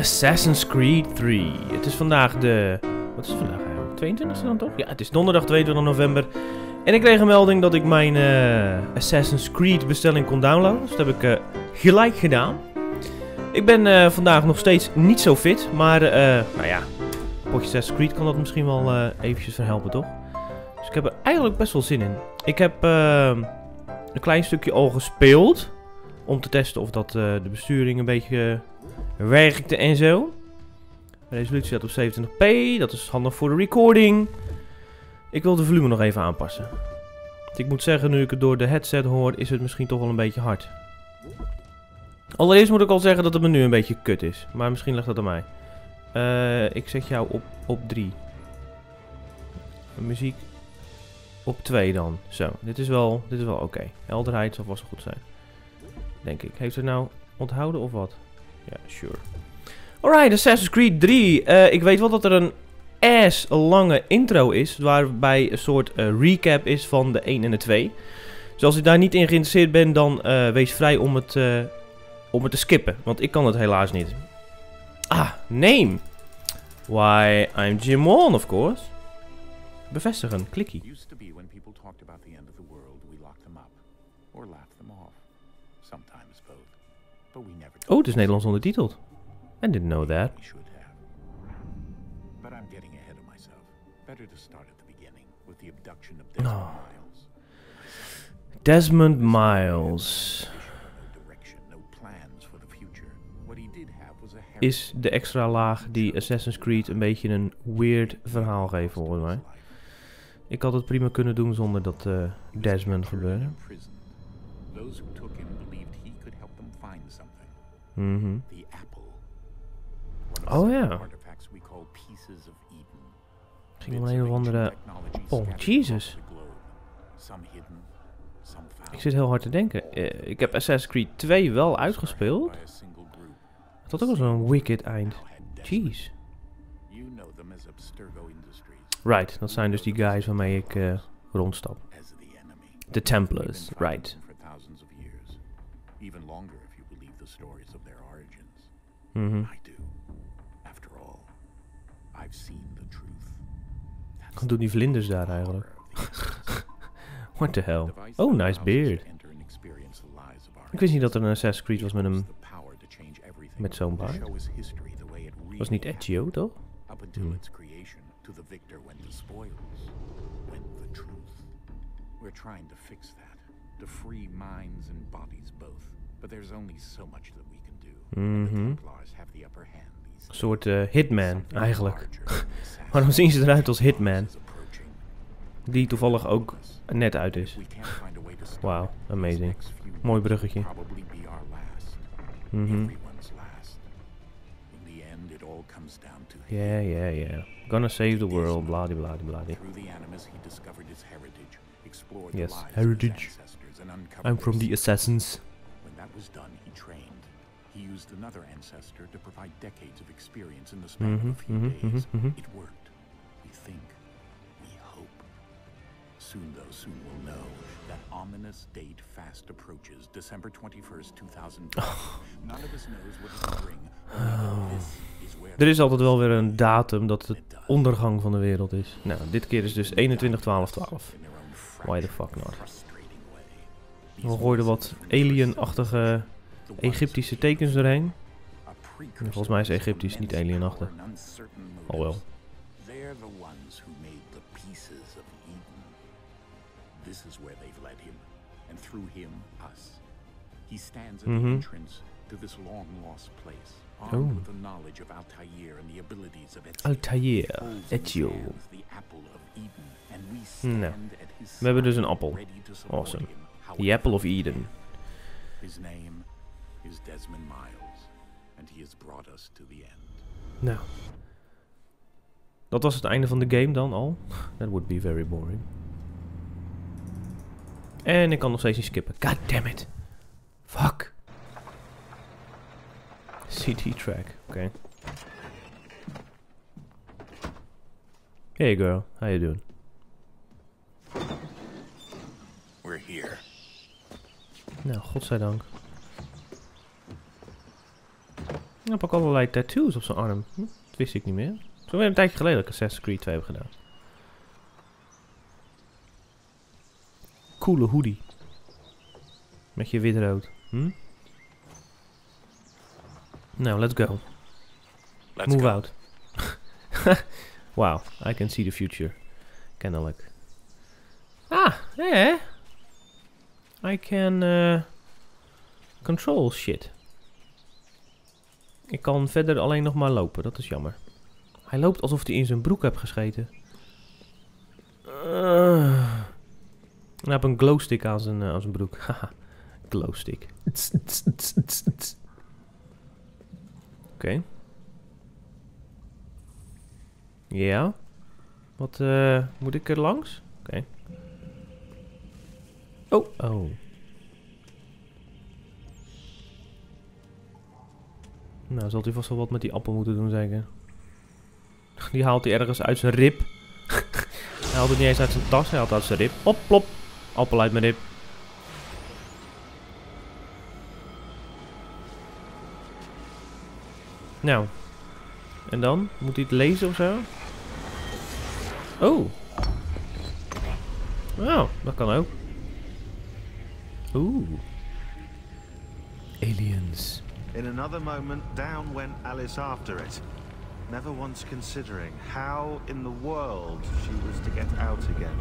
Assassin's Creed 3. Het is vandaag de... Wat is het vandaag eigenlijk? 22 dan toch? Ja, het is donderdag 22 november. En ik kreeg een melding dat ik mijn eh, Assassin's Creed bestelling kon downloaden. Dus dat heb ik eh, gelijk gedaan. Ik ben eh, vandaag nog steeds niet zo fit. Maar, nou ja, potje Assassin's Creed kan dat misschien wel eventjes verhelpen, toch? Dus ik heb er eigenlijk best wel zin in. Ik heb een klein stukje al gespeeld. Om te testen of dat de besturing een beetje werkte en zo. De resolutie staat op 27p. Dat is handig voor de recording. Ik wil de volume nog even aanpassen. Ik moet zeggen, nu ik het door de headset hoor, is het misschien toch wel een beetje hard. Allereerst moet ik al zeggen dat het menu een beetje kut is. Maar misschien ligt dat aan mij. Eh, ik zet jou op, op 3. Muziek op 2 dan. Zo, dit is wel, dit is wel oké. Helderheid zal vast goed zijn. Denk ik. Heeft het nou onthouden of wat? Ja, sure. Alright, Assassin's Creed 3. Eh, ik weet wel dat er een ass lange intro is. Waarbij een soort eh, recap is van de 1 en de 2. Dus als je daar niet in geïnteresseerd bent, dan eh, wees vrij om het, om het te skippen. Want ik kan het helaas niet. Ah, name. Why, I'm Jim Wan, of course. Bevestigen, klikkie. Oh, het is Nederlands ondertiteld. I didn't know that. We should have. But I'm getting ahead of myself. Better to start at the beginning with the abduction of Desmond Oh. Miles. Desmond Miles. Is de extra laag die Assassin's Creed een beetje een weird verhaal geeft volgens mij. Ik had het prima kunnen doen zonder dat eh, Desmond gebeurde. Those who took him Mhm. The apple. Oh, seven yeah. Artifacts we call pieces of Eden. Ging om een of andere... Oh, Jesus. Ik zit heel hard te denken. Eh, ik heb Assassin's Creed 2 wel uitgespeeld. Had ook wel zo'n wicked eind. Jeez. Right, dat zijn dus die guys waarmee ik eh, rondstap. The Templars, right. Even longer if you believe the stories of their Mhm. I do. After all, I've seen the truth. Wat doen die vlinders daar eigenlijk? What the hell? Oh, nice beard. Ik wist niet dat er een Assassin's Creed was met hem. met zo'n baard. Was niet Ezio, toch? Up until Hmm. its creation, to the victor went the spoils, went the truth. We're trying to fix that, to free minds and bodies both. But there's only so much that hand these Een soort eh, hitman, eigenlijk. Waarom zien ze eruit als hitman? Die toevallig ook net uit is. Wauw, amazing. Mooi bruggetje. to him. Yeah, yeah, yeah. Gonna save the world, his heritage, explored Yes, heritage. I'm from the Assassins. He used another ancestor to provide decades of experience in the span Mhm, of a few mhm, days. mhm, mhm. It worked. We think. We hope. Soon, though, soon we'll know that ominous date fast approaches, December 21st, 2012. None of us knows what it will bring. Where Er is altijd wel weer een datum dat het ondergang van de wereld is. Nou, dit keer is dus 21 12 12. In their own Why the fuck not? We gooiden wat alien-achtige Egyptische tekens precursor Volgens mij is Egyptisch niet alienachtig. Al wel. motives. They're the ones who made the pieces of Eden. This is where they've led him, and through him, us. He stands at the entrance to this long lost place, armed Oh. with the knowledge of Altair and the abilities of Ezio. Altair, Ezio. hands the apple of Eden, and we stand Nou, at his we hebben dus een appel. Awesome. The Apple of Eden. His name is Desmond Miles, and he has brought us to the end. Nou. Dat was het einde van de game dan al. That would be very boring. En ik kan nog steeds niet skippen. God damn it. Fuck. CD track. Oké. Hey girl, how you doing? We're here. Nou, godzijdank. Hij heeft ook allerlei tattoos op zijn arm. Hm, dat wist ik niet meer. Zo weer een tijdje geleden dat ik Assassin's Creed 2 heb gedaan. Coole hoodie. Met je wit-rood. Hm? Nou, let's go. Let's Move go. out. wow, I can see the future. Kennelijk. Ah, eh. I can eh, control shit. Ik kan verder alleen nog maar lopen, dat is jammer. Hij loopt alsof hij in zijn broek heeft gescheten. Uh. Hij heeft een glowstick aan zijn, eh, aan zijn broek. Haha, glowstick. Oké. Ja. Wat eh, moet ik er langs? Oké. Oh, oh. Nou, zal hij vast wel wat met die appel moeten doen, zeker. Die haalt hij ergens uit zijn rib. hij haalt het niet eens uit zijn tas, hij haalt het uit zijn rib. Op, plop. Appel uit mijn rib. Nou. En dan? Moet hij het lezen of zo? Oh. Oh, dat kan ook. Oeh. Aliens. In another moment, down went Alice after it, never once considering how in the world she was to get out again.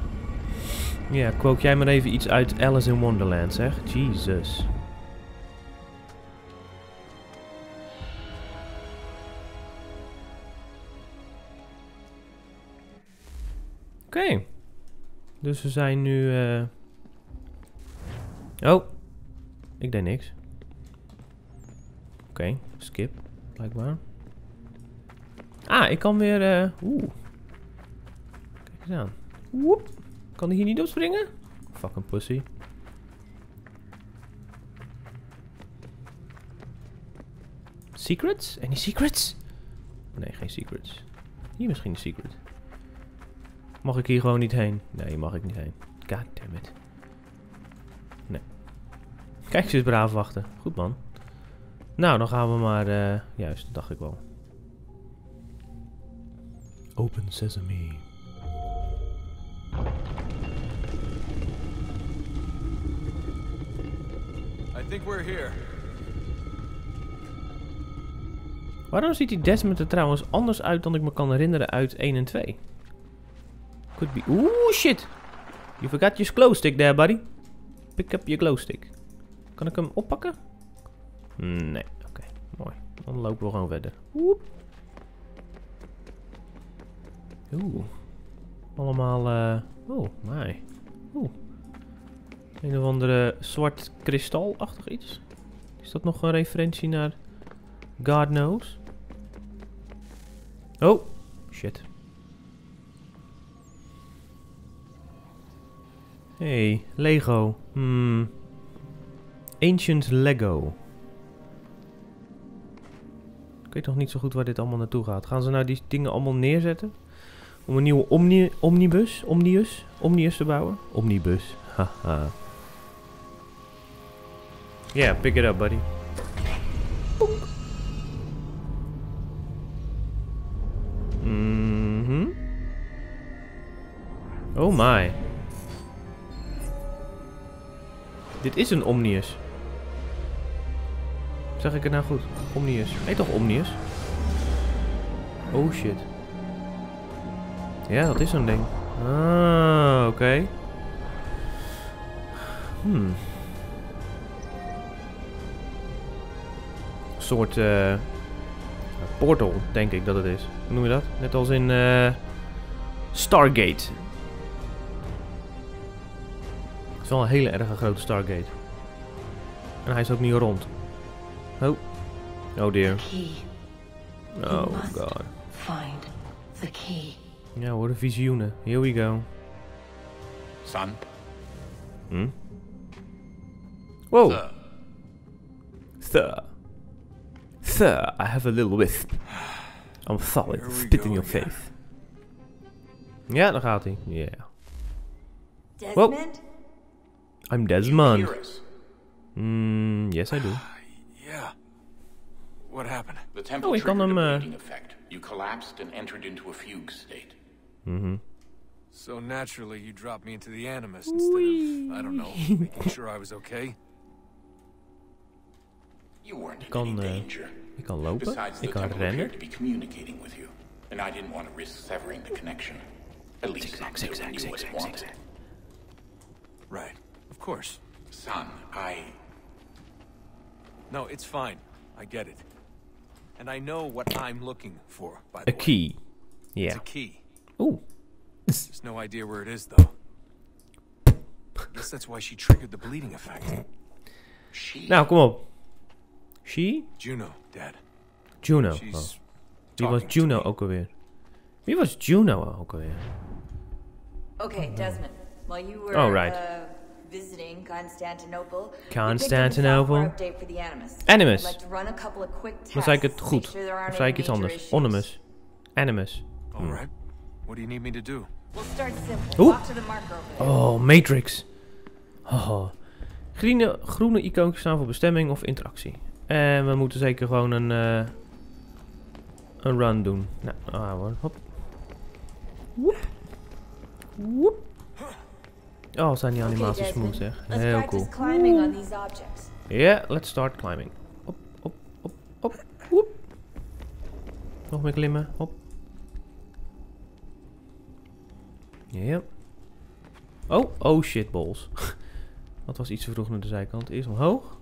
Ja, quote jij maar even iets uit Alice in Wonderland, zeg. Jesus. Oké. Dus we zijn nu... eh Oh. Ik deed niks. Oké, skip. Blijkbaar. Ah, ik kan weer... eh Oeh. Kijk eens aan. Woep. Kan hij hier niet opspringen? Fucking pussy. Secrets? Any secrets? Nee, geen secrets. Hier misschien een secret. Mag ik hier gewoon niet heen? Nee, mag ik niet heen. God damn it. Nee. Kijk, ze is braaf wachten. Goed man. Nou, dan gaan we maar... eh, juist, dat dacht ik wel. Open sesame. I think we're here. Waarom ziet die Desmond er trouwens anders uit dan ik me kan herinneren uit 1 en 2? Could be... Oeh, shit! You forgot your glow stick there, buddy. Pick up your glow stick. Kan ik hem oppakken? Nee, oké, mooi. Dan lopen we gewoon verder. Woep. Oeh. Allemaal, eh... Oh, my. Oeh. Een of andere zwart kristalachtig iets. Is dat nog een referentie naar... God knows. Oh, shit. Hey, Lego. Hmm. Ancient Lego. Ik weet nog niet zo goed waar dit allemaal naartoe gaat. Gaan ze nou die dingen allemaal neerzetten? Om een nieuwe omni omnibus, omnius, omnius te bouwen? Omnibus, haha. Yeah, pick it up, buddy. Mhm. Oh my. Dit is een Omnius. Zeg ik het nou goed? Omnius. Heet toch Omnius? Oh shit. Ja, dat is zo'n ding. Ah, oké. Hmm. Soort eh portal, denk ik dat het is. Hoe noem je dat? Net als in eh, Stargate. Het is wel een hele erg grote Stargate. En hij is ook niet rond. Oh. Oh dear. Key. Oh must. god. Find the key. Yeah, what if he's Yuna? Here we go. Son, Hmm? Wow. the Sir. Sir, I have a little wisp. I'm solid. Here Spit in your again. face. Ja, daar gaat hij. Yeah. Desmond? I'm Desmond. hear. Mm, yes, I do. Yeah. What happened? The temple Oh, triggered hem, a bleeding effect. You collapsed and entered into a fugue state. Mhm. So naturally, you dropped me into the Animus instead of, I don't know, making sure I was okay. You weren't in any eh, danger. Ik kan lopen. Besides, the Ik kan temple rennen. appeared to be communicating with you, and I didn't want to risk severing the connection. At least Zigzag, not until we zigzag, knew what it wanted. Right. Of course. Son, I... No, it's fine. I get it. And I know what I'm looking for, by A way. key. It's a key. Ooh. There's no idea where it is, though. I Guess that's why she triggered the bleeding effect. She... Nou, kom op. She? Juno, Dad. Juno. Oh. She's Wie was Juno me. ook alweer? Wie was Juno ook alweer? Okay, Desmond. While you were Oh, right. uh, visiting Constantinople. Constantinople. Animus. Dan zei ik het goed. Dan zei ik iets anders. Onimus. Animus. Hm. What do you need me to do? Oeh. Oh, Matrix. Oh. Groene, groene icoontjes staan voor bestemming of interactie. En we moeten zeker gewoon een, uh, een run doen. Nou, nou ah, hoor. Hop. Woep. Woep. Oh, zijn die animaties smooth zeg. Heel cool. Yeah, let's start climbing. Op, op, op, op. Woep. Nog meer klimmen. Hop. Ja. Oh, oh shit balls. Dat was iets te vroeg naar de zijkant. Eerst omhoog.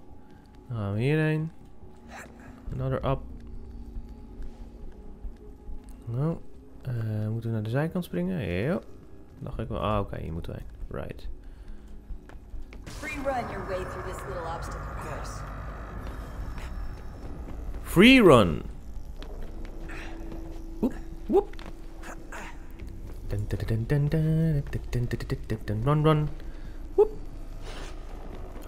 Dan gaan we hierheen. Another up. Nou, eh, moeten we naar de zijkant springen? Ja. Dacht ik wel. Ah, oké, hier moeten wij. Right. Free run your way through this little obstacle course. Free run. Whoop whoop. Run run. Whoop.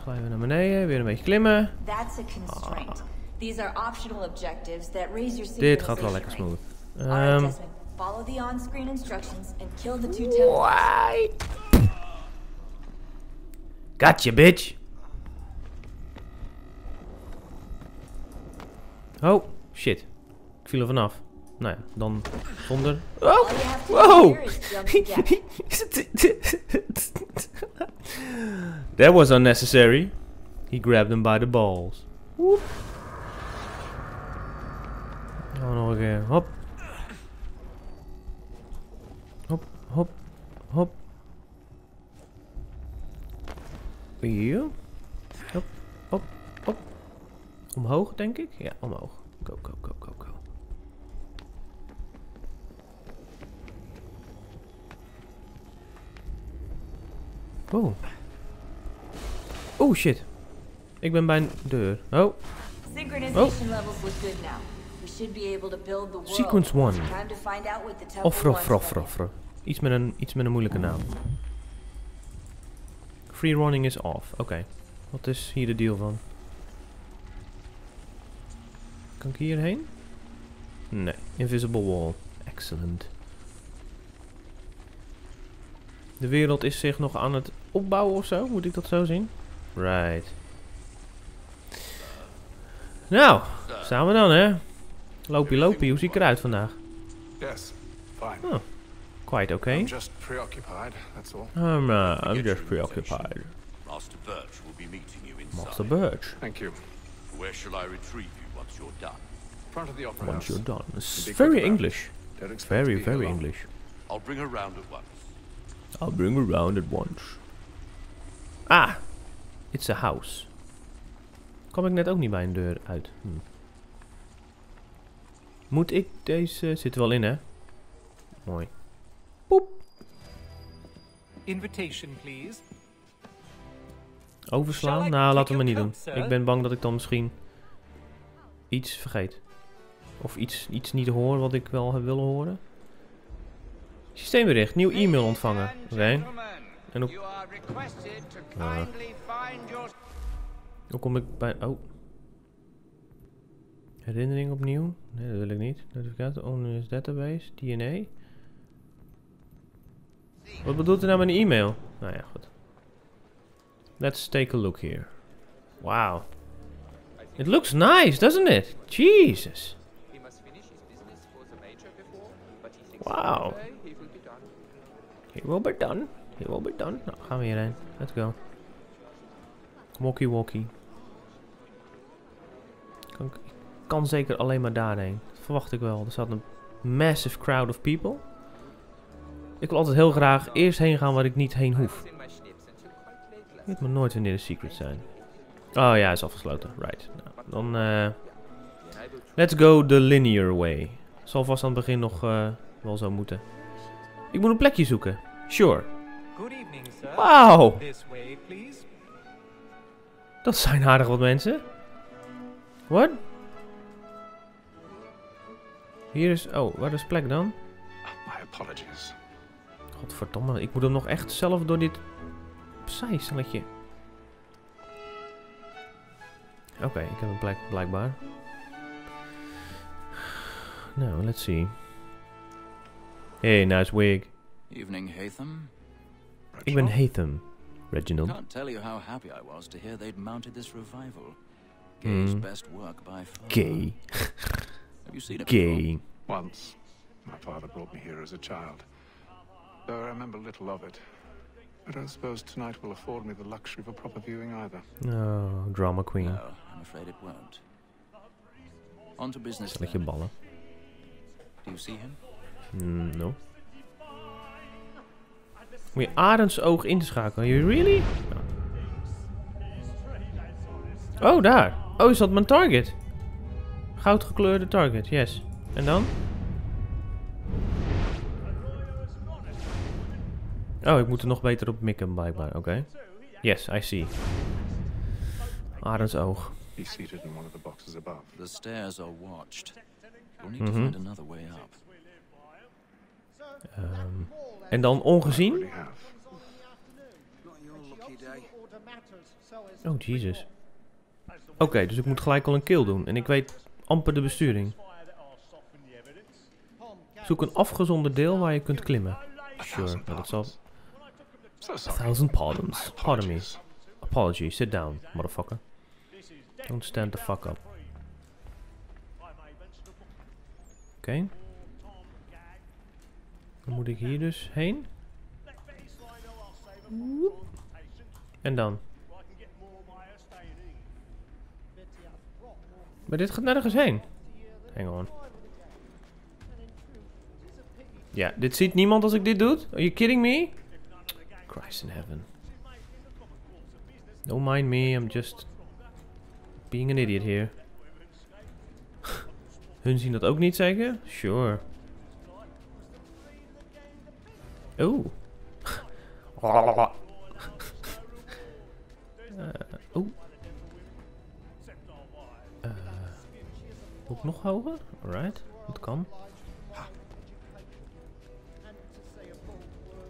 Glijden naar beneden, weer een beetje klimmen. That's a constraint. These are optional objectives that raise your Dit gaat wel lekker smooth. Um, Follow the on-screen instructions and kill the two Gotcha, bitch. Oh, shit. Ik viel er vanaf. Nou ja, dan zonder... Oh, together. that was unnecessary. He grabbed him by the balls. Oh, nog een keer. Hop, Hier. Hop, hop, hop. Omhoog, denk ik? Ja, omhoog. Go, go, go, go, go. Oh. Oh shit. Ik ben bij een deur. Oh. Synchronization levels look good now. We should be able to build the world. Sequence one. Time to find out what the temple Offro, wants fro, from fro, you. fro. Iets met een, iets met een moeilijke naam. Free running is off. Oké. Wat is hier de deal van? Kan ik hierheen? Nee. Invisible wall. Excellent. De wereld is zich nog aan het opbouwen of zo? Moet ik dat zo zien? Right. Nou, staan we dan hè? Lopie lopie, hoe zie ik eruit vandaag? Yes, fine. Quite okay. I'm just preoccupied, that's all. I'm, uh, I'm just preoccupied. Master Birch will be meeting you inside. Master Birch. Thank you. Where shall I retrieve you once you're done? Front of the opera Once house. you're done. It's very. English. Don't expect to Very, very long. English. I'll bring her round at once. I'll bring her round at once. Ah! It's a house. Kom ik net ook niet bij een deur uit. Hm. Moet ik deze... Zit er wel in, hè? Mooi. Invitation, please. Overslaan? Nou, laten we maar niet doen. Ik ben bang dat ik dan misschien iets vergeet. Of iets, iets niet hoor wat ik wel heb willen horen. Systeembericht. Nieuw e-mail ontvangen. Oké. En hoe, Ah. hoe kom ik bij... Oh. Herinnering opnieuw? Nee, dat wil ik niet. Notificatie on his database. DNA. Wat bedoelt hij nou met een e-mail? Nou ja, goed. Let's take a look here. Wow. It looks nice, doesn't it? Jesus. Wow. he will be done. He will be done. Nou, gaan we hierheen. Let's go. Walkie walkie. Kan, ik kan zeker alleen maar daarheen. Dat verwacht ik wel. Er staat een massive crowd of people. Ik wil altijd heel graag eerst heen gaan waar ik niet heen hoef. Ik weet maar nooit wanneer de secrets zijn. Oh ja, is afgesloten. Right. Nou, dan eh, let's go the linear way. Zal vast aan het begin nog eh, wel zo moeten. Ik moet een plekje zoeken. Sure. Wauw. Dat zijn aardig wat mensen. What? Hier is... Oh, waar is plek dan? My apologies. Godverdomme, ik moet hem nog echt zelf door dit zijstelletje. Oké, ik heb een plek blijkbaar. Nou, let's see. Hey, nice wig. Evening, Hatham. Ik ben Hatham. Reginald. Can't tell you how happy I was to hear they'd mounted this revival. Gay's Hmm. best work by far. Gay. Have you seen it before? Gay. Once, my father brought me here as a child. Though I remember little of it. I don't suppose tonight will afford me the luxury of a proper viewing either. Oh, drama queen. No, I'm afraid it won't. On to business Stelletje then. ballen. Do you see him? Mm, no. Moet je Arends oog inschakelen? You really? Oh. oh, daar. Oh, is dat mijn target? Goudgekleurde target, yes. En dan? Oh, ik moet er nog beter op mikken, blijkbaar. Oké. Yes, I see. Arends oog. He's seated in one of the boxes above. The stairs are watched. Need Mhm. to find another way up. Ehm, en dan ongezien? Oh, Jesus. Oké, dus ik moet gelijk al een kill doen. En ik weet amper de besturing. Zoek een afgezonder deel waar je kunt klimmen. Sure, dat zal... So A sorry. thousand pardons. Pardon me. Apology, sit down, motherfucker. Don't stand the fuck up. Oké. Dan moet ik hier dus heen. En dan? Maar dit gaat nergens heen. Hang on. Ja, dit ziet niemand als ik dit doe? Are you kidding me? In heaven. Don't mind me, I'm just being an idiot here. Hun zien dat ook niet zeker? Sure. Oeh. Eh, moet ik nog hoger? Alright, dat kan.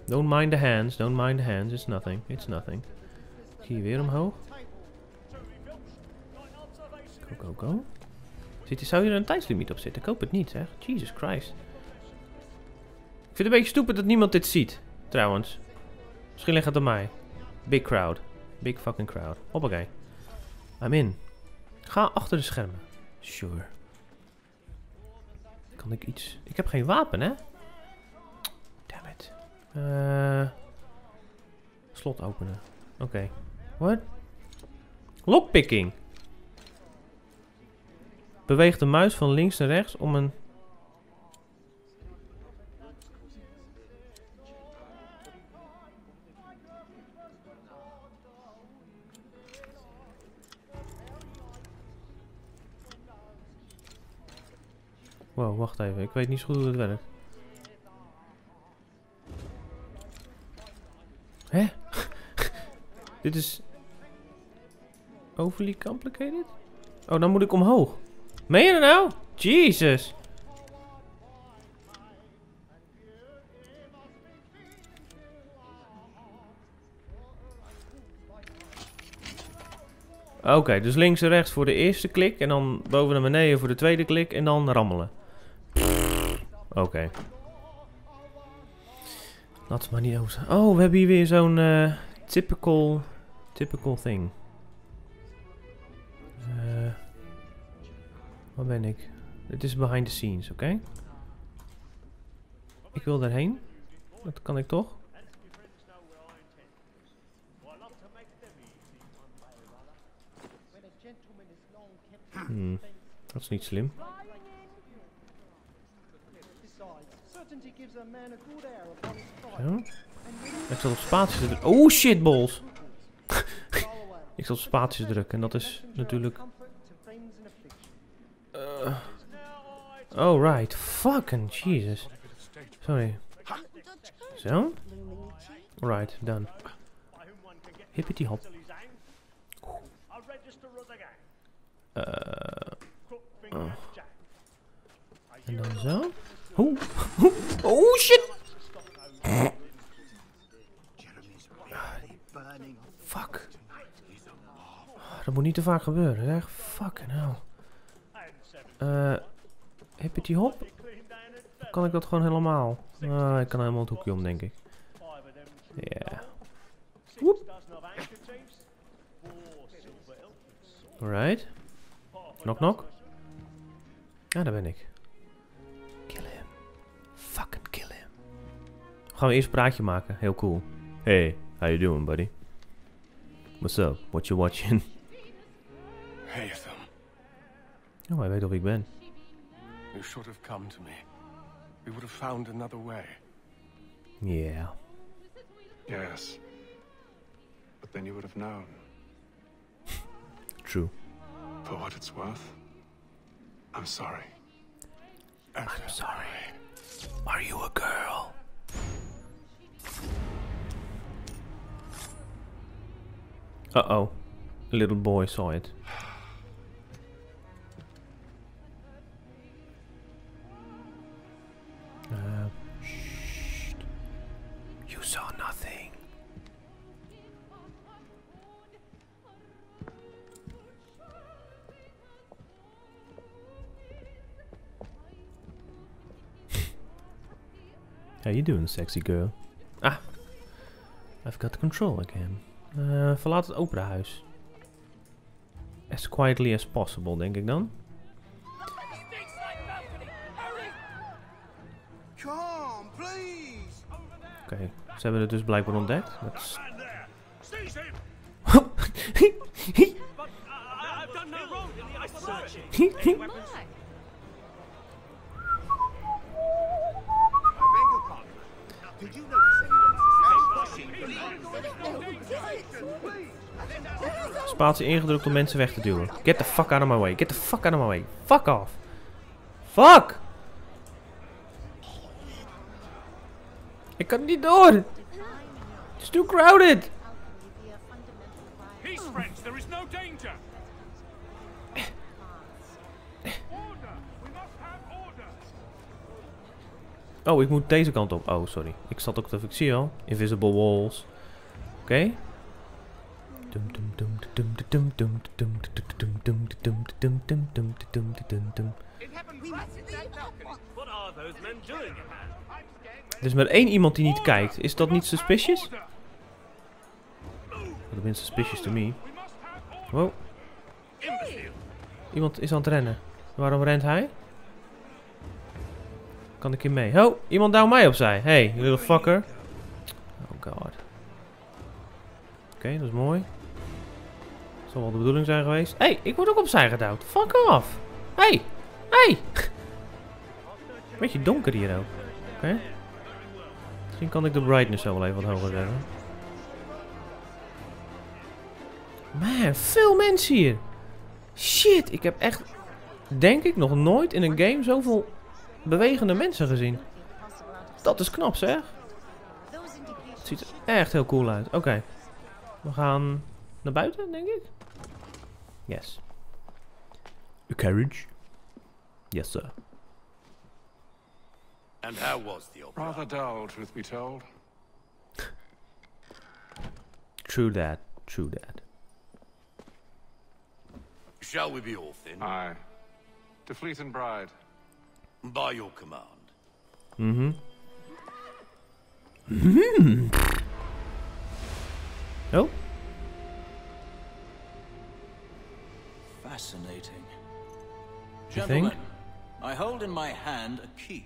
Don't mind the hands, don't mind the hands, it's nothing, it's nothing. Je weer omhoog? Go, go, go. Zit, zou hier een tijdslimiet op zitten? Ik hoop het niet, zeg. Jesus Christ. Ik vind het een beetje stupid dat niemand dit ziet, trouwens. Misschien ligt het aan mij. Big crowd. Big fucking crowd. Hoppakee. I'm in. Ga achter de schermen. Sure. Kan ik iets... Ik heb geen wapen, hè? Eh... slot openen. Oké. What? Lockpicking. Beweeg de muis van links naar rechts om een... Wow, wacht even. Ik weet niet zo goed hoe het werkt. Hè? Dit is... Overly complicated? Oh, dan moet ik omhoog. Meen je dat nou? Jesus. Oké, dus links en rechts voor de eerste klik. En dan boven naar beneden voor de tweede klik. En dan rammelen. Oké. Maar. Oh, we hebben hier weer zo'n eh, typical, typical thing. Eh, Waar ben ik? Dit is behind the scenes, oké? Ik wil daarheen. Dat kan ik toch? Hmm, dat is niet slim. Zo. Ik zat op spaties drukken. Oh shit, balls! ik zat op spaties drukken en dat is natuurlijk... Eh. oh right, fucking Jesus. Sorry. Zo? Right, done. Hippity hop. Oh. En dan zo. Oeh. Oh shit! Fuck. Dat moet niet te vaak gebeuren, zeg. Fucking hell. Eh, hippity hop? Kan ik dat gewoon helemaal? Ah, ik kan helemaal het hoekje om, denk ik. Ja. Woep. Alright. Knock knock. Ja, daar ben ik. Gaan we eerst een praatje maken. Heel cool. Hey, how you doing, buddy? What's up? What you watching? Haytham, Oh, hij weet of ik ben. you should have come to me. We would have found another way. Yeah. Yes. But then you would have known. True. For what it's worth, I'm sorry. I'm sorry. Are you a girl? Uh-oh. Little boy saw it. Uh, shh. You saw nothing. How you doing, sexy girl? Ah, I've got control again. Eh, verlaat het operahuis. As quietly as possible, denk ik dan. Oké, ze hebben het dus blijkbaar ontdekt. Dat is... Spatie ingedrukt om mensen weg te duwen. Get the fuck out of my way. Get the fuck out of my way. Fuck off. Fuck! Ik kan niet door. It's too crowded. Peace, friends. There is no danger. Oh, ik moet deze kant op. Oh, sorry. Ik zat ook even... Ik zie al. Invisible walls. Oké. Er is maar één iemand die niet kijkt. Is dat niet suspicious? Have been suspicious to me. Wow. Iemand is aan het rennen. Waarom rent hij? Kan ik hier mee? Oh, iemand duwt mij opzij. Hey, little fucker. Oh god. Oké, dat is mooi. Wel de bedoeling zijn geweest. hey, ik word ook opzij gedouwd. Fuck off. Hey, hey. Beetje donker hier ook. Oké. Misschien kan ik de brightness zo wel even wat hoger zetten. Man, veel mensen hier. Shit, ik heb echt, denk ik, nog nooit in een game zoveel bewegende mensen gezien. Dat is knap zeg. Het ziet er echt heel cool uit. Oké. We gaan naar buiten, denk ik. Yes. A carriage? Yes, sir. And how was the opera? Rather dull, truth be told. True that. True that. Shall we be off then? Aye. To Fleet and Bride. By your command. Mm-hmm. Mm hmm. Oh. Fascinating. Gentlemen, I hold in my hand a key.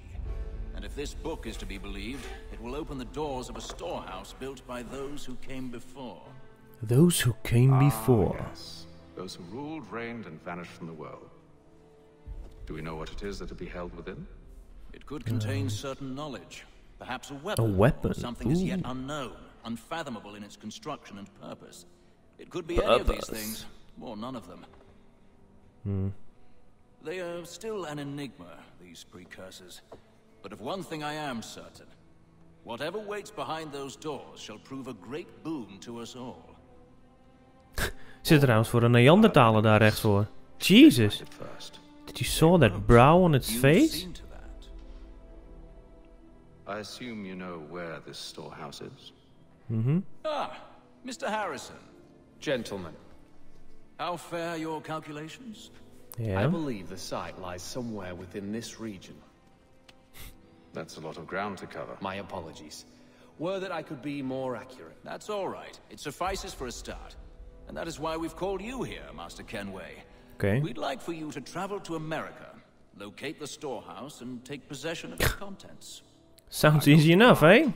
And if this book is to be believed, it will open the doors of a storehouse built by those who came before. Those who came before. Ah, yes. Those who ruled, reigned, and vanished from the world. Do we know what it is that to be held within? It could contain certain knowledge. Perhaps a weapon. weapon, Or something as yet unknown, unfathomable in its construction and purpose. It could be any of these things, or none of them. Hmm. They are still an enigma, these precursors. But of one thing I am certain. Whatever waits behind those doors shall prove a great boon to us all. Zit er trouwens voor een Neandertaler daar rechts voor. Jesus. Did you saw that brow on its face? seen to that. I assume you know where this storehouse is. Mm-hmm. Ah, Mr. Harrison. Gentlemen, How fair your calculations? Yeah. I believe the site lies somewhere within this region. That's a lot of ground to cover. My apologies. Were that I could be more accurate. That's all right. It suffices for a start. And that is why we've called you here, Master Kenway. Okay. We'd like for you to travel to America, locate the storehouse, and take possession of its contents. Sounds easy enough, eh?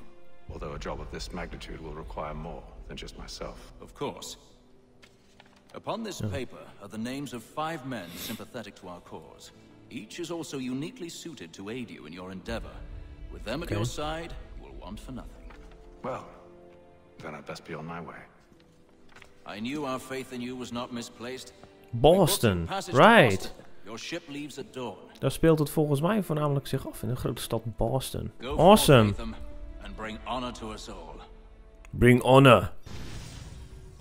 Although a job of this magnitude will require more than just myself. Of course. Upon this paper are the names of five men sympathetic to our cause. Each is also uniquely suited to aid you in your endeavor. With them at your side, you will want for nothing. Well, then I'd best be on my way. I knew our faith in you was not misplaced. Boston, right. Boston. Your ship leaves at dawn. Daar speelt het volgens mij voornamelijk zich af in de grote stad Boston. Go Awesome. Latham, and bring honor to us all. Bring honor.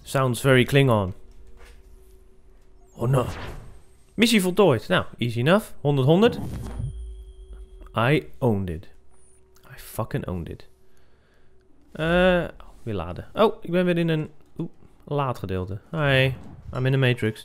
Sounds very Klingon. Honor. Missie voltooid. Nou, easy enough. 100, 100. I owned it. I fucking owned it. Eh, weer laden. Oh, ik ben weer in een oeh, laadgedeelte. Hi, I'm in the Matrix.